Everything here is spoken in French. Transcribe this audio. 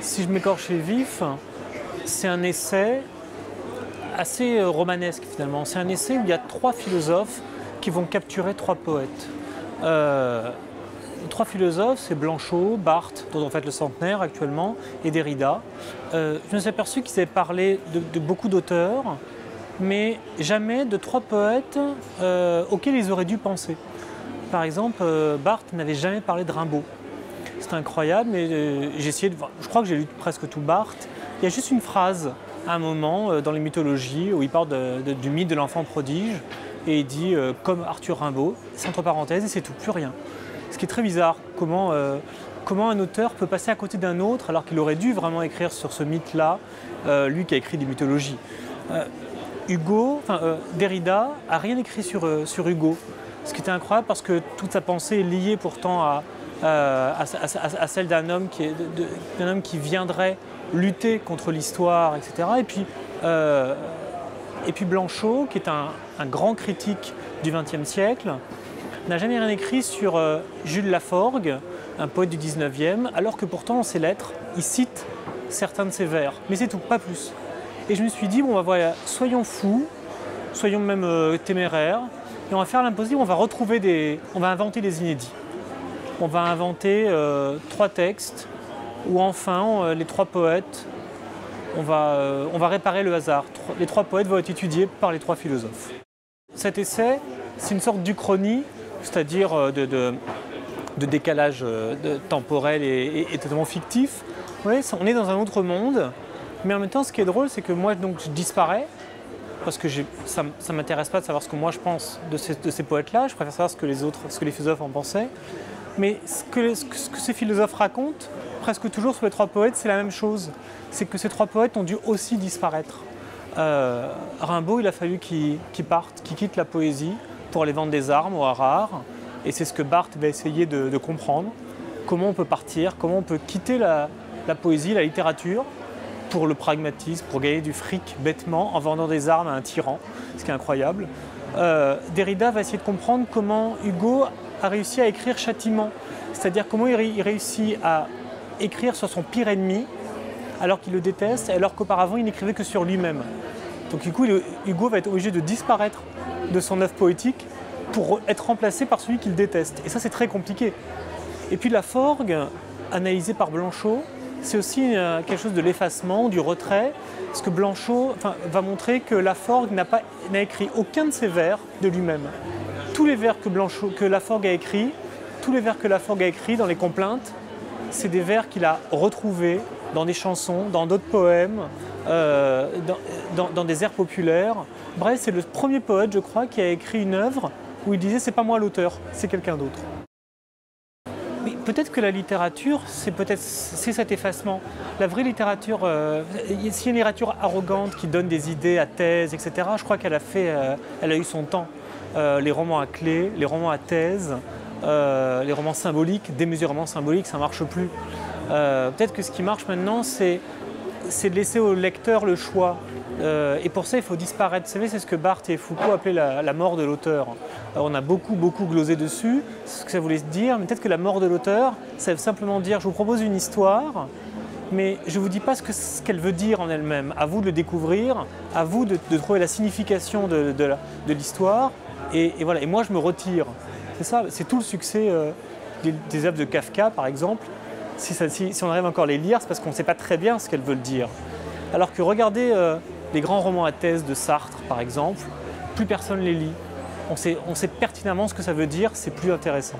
Si je m'écorche les vifs, c'est un essai assez euh, romanesque finalement. C'est un essai où il y a trois philosophes qui vont capturer trois poètes. Euh, trois philosophes, c'est Blanchot, Barthes, dont on fête le centenaire actuellement, et Derrida. Euh, je me suis aperçu qu'ils avaient parlé de, beaucoup d'auteurs, mais jamais de trois poètes euh, auxquels ils auraient dû penser. Par exemple, euh, Barthes n'avait jamais parlé de Rimbaud. C'est incroyable, mais euh, j'ai essayé de. Je crois que j'ai lu presque tout Barthes. Il y a juste une phrase à un moment dans les mythologies où il parle du mythe de l'enfant prodige et il dit comme Arthur Rimbaud, c'est entre parenthèses et c'est tout, plus rien. Ce qui est très bizarre, comment, euh, comment un auteur peut passer à côté d'un autre alors qu'il aurait dû vraiment écrire sur ce mythe-là, euh, lui qui a écrit des mythologies. Euh, Hugo, enfin Derrida a rien écrit sur, Hugo, ce qui était incroyable parce que toute sa pensée est liée pourtant à, celle d'un homme, qui viendrait lutter contre l'histoire, etc. Et puis, Blanchot, qui est un grand critique du XXe siècle, n'a jamais rien écrit sur euh, Jules Laforgue, un poète du XIXe, alors que pourtant dans ses lettres, il cite certains de ses vers. Mais c'est tout, pas plus. Et je me suis dit, bon, bah, voilà, soyons fous, soyons même euh, téméraires, et on va faire l'impossible, on va retrouver des. on va inventer des inédits. On va inventer euh, trois textes où enfin les trois poètes, on va, on va réparer le hasard. Les trois poètes vont être étudiés par les trois philosophes. Cet essai, c'est une sorte d'uchronie, c'est-à-dire euh, de, décalage euh, temporel et, totalement fictif. On est dans un autre monde, mais en même temps, ce qui est drôle, c'est que moi, donc, je disparais, parce que ça ne m'intéresse pas de savoir ce que moi je pense de ces, poètes-là, je préfère savoir ce que les autres, ce que les philosophes en pensaient. Mais ce que, ces philosophes racontent, presque toujours sur les trois poètes, c'est la même chose. C'est que ces trois poètes ont dû aussi disparaître. Euh, Rimbaud, il a fallu qu'il parte, qu'il quitte la poésie pour aller vendre des armes au Harare. Et c'est ce que Barthes va essayer de, comprendre. Comment on peut partir, comment on peut quitter la, poésie, la littérature, pour le pragmatisme, pour gagner du fric bêtement en vendant des armes à un tyran, ce qui est incroyable. Euh, Derrida va essayer de comprendre comment Hugo a réussi à écrire châtiment, c'est-à-dire comment il, il réussit à écrire sur son pire ennemi alors qu'il le déteste, alors qu'auparavant il n'écrivait que sur lui-même. Donc du coup, Hugo va être obligé de disparaître de son œuvre poétique pour être remplacé par celui qu'il déteste. Et ça, c'est très compliqué. Et puis la forgue, analysée par Blanchot, c'est aussi euh, quelque chose de l'effacement, du retrait, parce que Blanchot va montrer que la forgue n'a pas n'a écrit aucun de ses vers de lui-même. Tous les vers que, Blanchot, que Laforgue a écrits, tous les vers que Laforgue a écrits dans les complaintes, c'est des vers qu'il a retrouvés dans des chansons, dans d'autres poèmes, euh, dans, dans- des airs populaires. Bref, c'est le premier poète, je crois, qui a écrit une œuvre où il disait c'est pas moi l'auteur, c'est quelqu'un d'autre. Peut-être que la littérature, c'est peut-être c'est cet effacement. La vraie littérature, euh, s'il y a une littérature arrogante qui donne des idées à thèse, etc., je crois qu'elle a fait, euh, elle a eu son temps. Euh, les romans à clé, les romans à thèse, les romans symboliques, démesurément symboliques, ça marche plus. Euh, peut-être que ce qui marche maintenant, c'est de laisser au lecteur le choix. Euh, et pour ça, il faut disparaître. Vous savez, c'est ce que Barthes et Foucault appelaient la, mort de l'auteur. On a beaucoup, beaucoup glosé dessus, ce que ça voulait dire, mais peut-être que la mort de l'auteur, ça veut simplement dire, je vous propose une histoire, mais je ne vous dis pas ce que- ce qu'elle veut dire en elle-même. À vous de le découvrir, à vous de, trouver la signification de, l'histoire. Et, voilà. Et moi, je me retire. C'est ça, c'est tout le succès euh, des œuvres de Kafka, par exemple. Si, on arrive encore à les lire, c'est parce qu'on ne sait pas très bien ce qu'elles veulent dire. Alors que regardez euh, les grands romans à thèse de Sartre, par exemple, plus personne les lit. On sait pertinemment ce que ça veut dire, c'est plus intéressant.